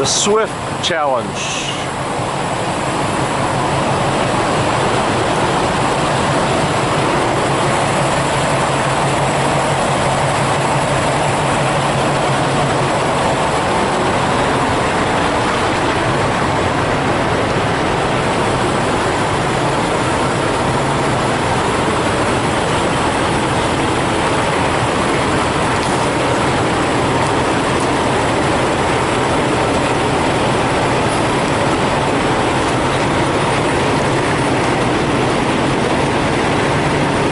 The Swift Challenge.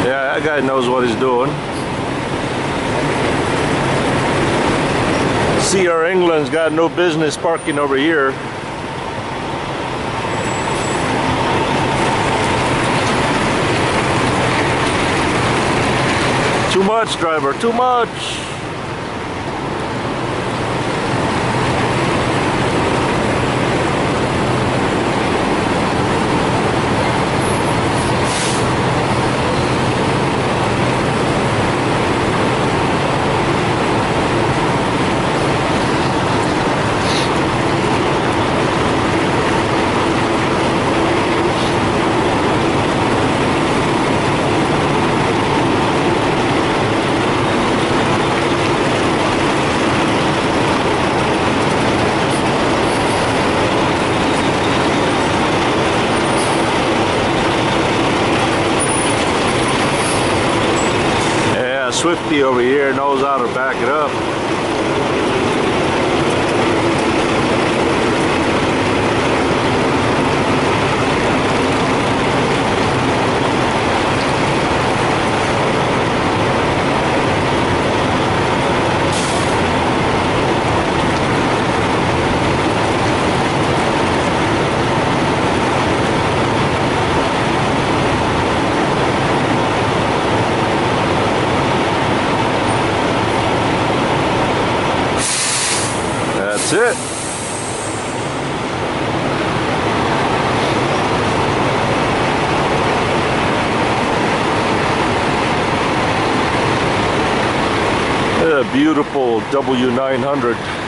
Yeah, that guy knows what he's doing. CR England's got no business parking over here. Too much, driver, too much. Swifty over here knows how to back it up. That's it. A beautiful W900.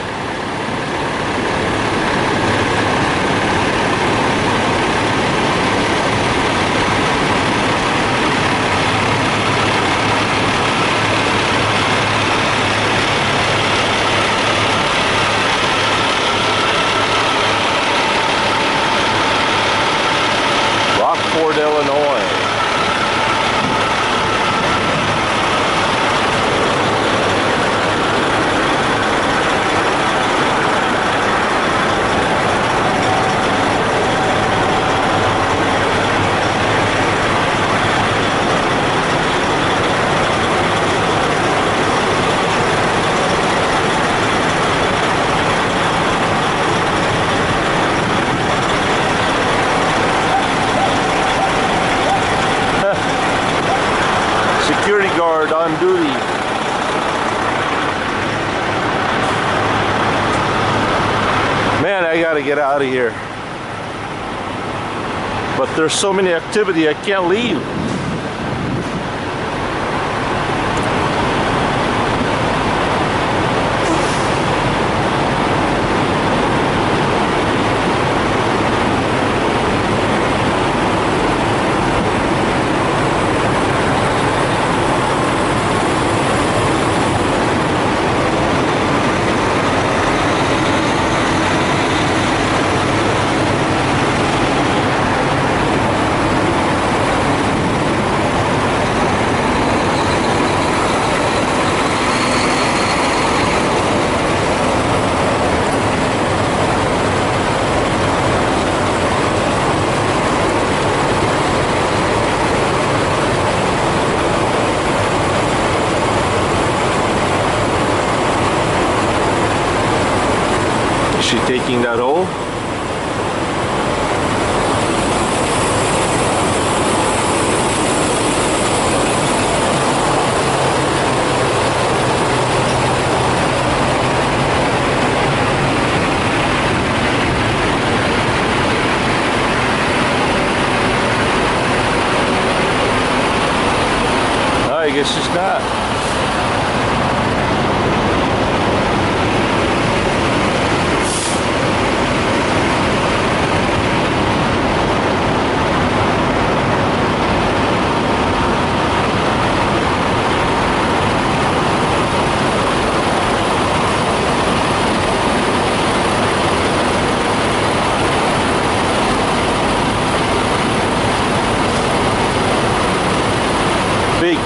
Guard on duty. Man, I gotta get out of here. But there's so many activity, I can't leave. She taking that hole?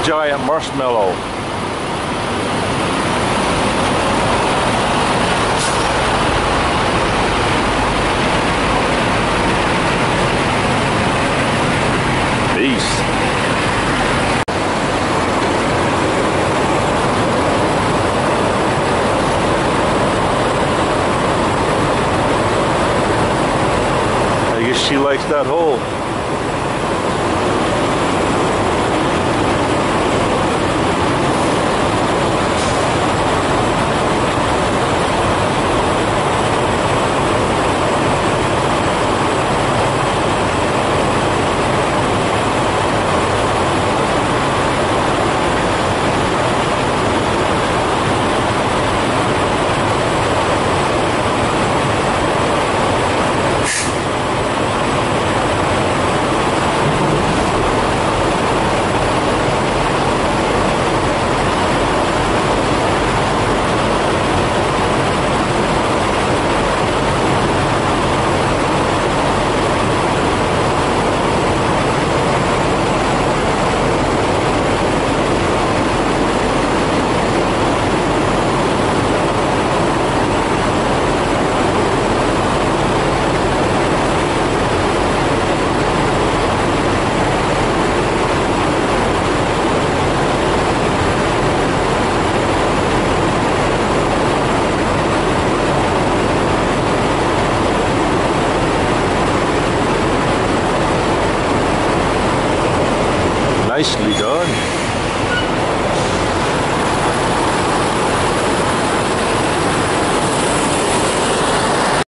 Giant marshmallow. I guess she likes that hole. Nicely done.